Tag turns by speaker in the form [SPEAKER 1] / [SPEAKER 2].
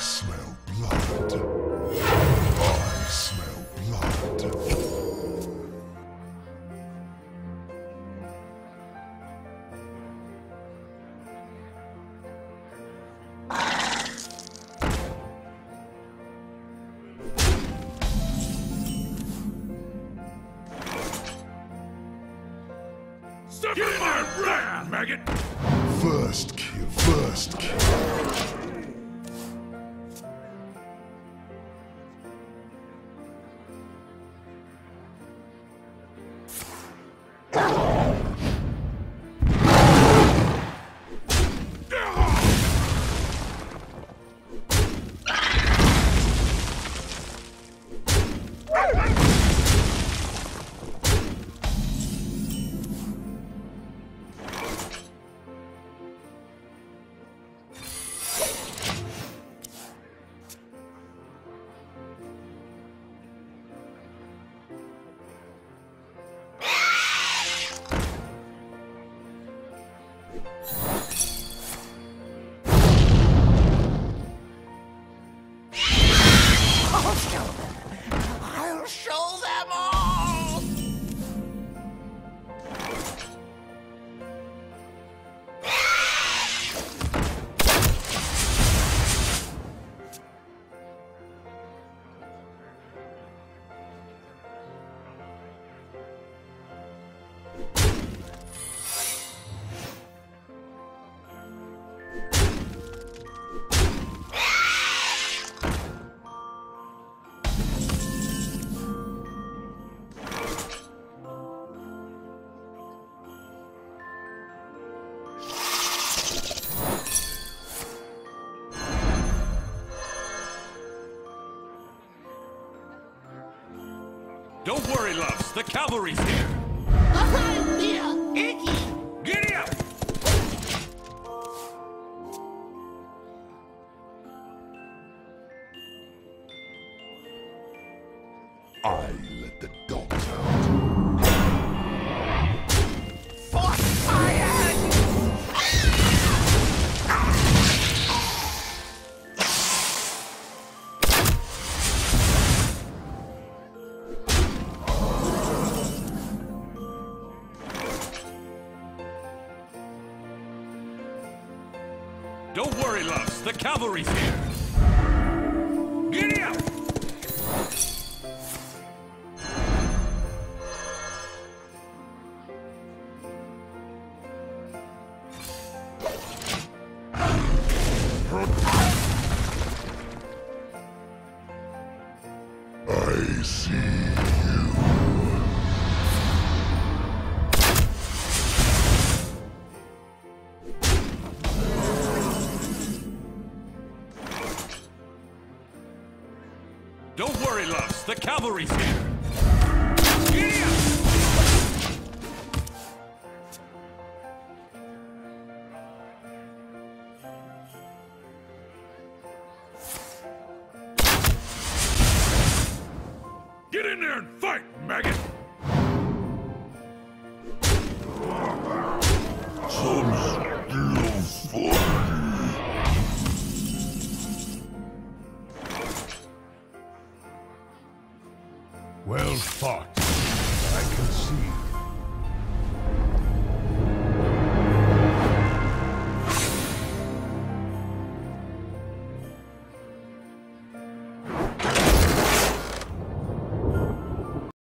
[SPEAKER 1] smell blood. I smell blood.
[SPEAKER 2] Step in my rat, maggot!
[SPEAKER 1] First kill. First kill.
[SPEAKER 2] Don't worry, loves. The cavalry's here. Giddy up!
[SPEAKER 1] I
[SPEAKER 2] Don't worry, loves. The cavalry's here. Giddy up!
[SPEAKER 1] I see
[SPEAKER 2] Don't worry, loves. The cavalry's here. Get in there and fight, maggot!
[SPEAKER 3] Well fought. I can see